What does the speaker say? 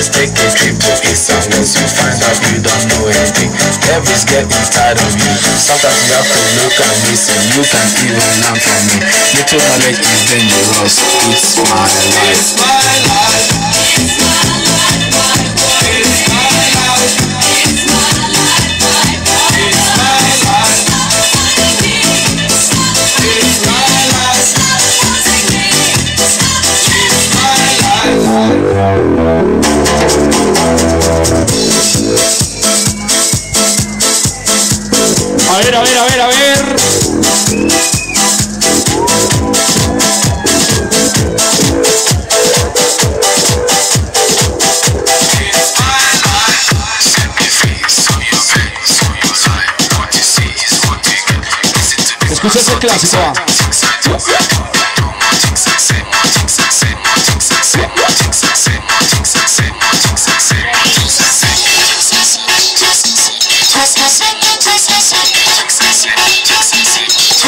Let's take a trip to west. You find out you don't know anything. Everybody's getting tired of you. Sometimes you have to look and listen. You can even learn from me. Little knowledge is dangerous. It's my life. A ver, a ver, a ver, a ver. Escucha ese clásico.